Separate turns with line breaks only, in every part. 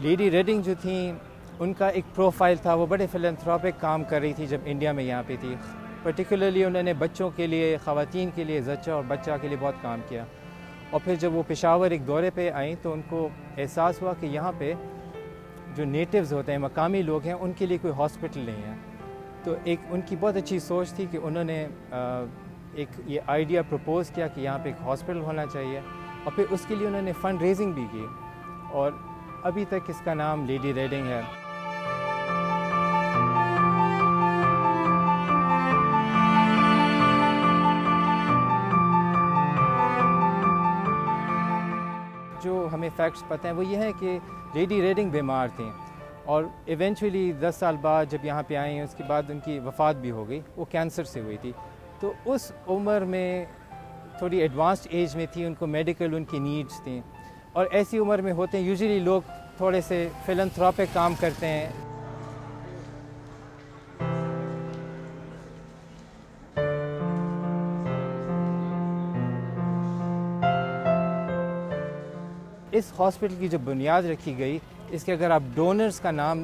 Lady reading جو تھیں، ان کا ایک پروفائل تھا، وہ بڑے فلنتھراپک کام کر رہی تھی جب انڈیا میں یہاں پہ تھی۔ پرٹیکولرلی انہوں نے بچوں کے لیے، خواتین کے لیے زچہ اور بچہ کے لیے بہت کام کیا۔ اور پھر جب وہ پشاور ایک دورے پہ آئیں تو ان کو احساس ہوا کہ یہاں پہ جو نیٹیوز ہوتے ہیں، مقامی لوگ ہیں، ان کے لیے کوئی ہاسپٹل نہیں ہے۔ تو ایک ان کی بہت اچھی سوچ تھی کہ انہوں نے ایک یہ آئیڈیا پروپوز کیا کہ یہاں پہ ایک ہاسپٹل ہونا چاہیے۔ اور پھر اس کے لیے انہوں نے فنڈ ریزنگ بھی کی۔ اور ابھی تک اس کا نام لیڈی ریڈنگ ہے۔ جو ہمیں فیکٹس پتہ ہیں وہ یہ ہے کہ لیڈی ریڈنگ بیمار تھیں اور ایونچولی دس سال بعد جب یہاں پہ آئیں، اس کے بعد ان کی وفات بھی ہو گئی، وہ کینسر سے ہوئی تھی۔ تو اس عمر میں تھوڑی ایڈوانسڈ ایج میں تھی، ان کو میڈیکل ان کی نیڈس تھیں۔ اور ایسی عمر میں ہوتے ہیں یوزلی لوگ تھوڑے سے فلنتھراپک کام کرتے ہیں۔ اس ہاسپٹل کی جو بنیاد رکھی گئی، اس کے اگر آپ ڈونرز کا نام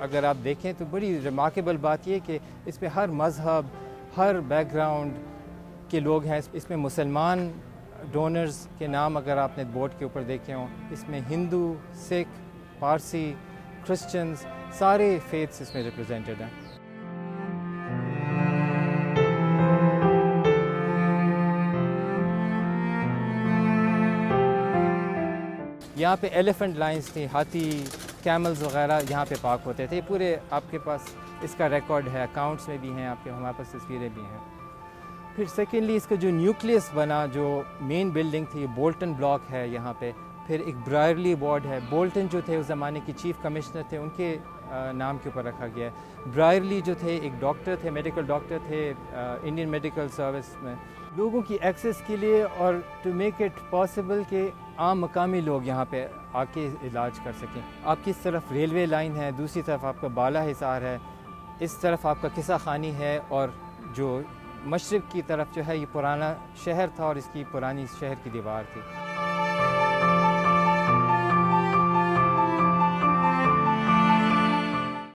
اگر آپ دیکھیں تو بڑی ریمارکیبل بات یہ کہ اس پہ ہر مذہب، ہر بیک گراؤنڈ کے لوگ ہیں۔ اس میں مسلمان ڈونرز کے نام اگر آپ نے بورڈ کے اوپر دیکھے ہوں، اس میں ہندو، سکھ، پارسی، کرسچنز، سارے فیتھس اس میں ریپرزینٹڈ ہیں۔ یہاں پہ ایلیفنٹ لائنز تھیں، ہاتھی کیملز وغیرہ یہاں پہ پاک ہوتے تھے۔ پورے آپ کے پاس اس کا ریکارڈ ہے اکاؤنٹس میں بھی ہیں، آپ کے ہمارے پاس تصویریں بھی ہیں۔ پھر سیکنڈلی اس کا جو نیوکلیس بنا، جو مین بلڈنگ تھی بولٹن بلاک ہے یہاں پہ۔ پھر ایک برائرلی وارڈ ہے۔ بولٹن جو تھے، اس زمانے کی چیف کمشنر تھے، ان کے نام کے اوپر رکھا گیا ہے۔ برائرلی جو تھے، ایک ڈاکٹر تھے میڈیکل ڈاکٹر تھے انڈین میڈیکل سروس میں۔ لوگوں کی ایکسیس کے لیے اور ٹو میک اٹ پاسبل کہ عام مقامی لوگ یہاں پہ آ کے علاج کر سکیں۔ آپ کی اس طرف ریلوے لائن ہے، دوسری طرف آپ کا بالا حصار ہے۔ اس طرف آپ کا قصہ خانی ہے اور جو مشرق کی طرف جو ہے یہ پرانا شہر تھا اور اس کی پرانی شہر کی دیوار تھی۔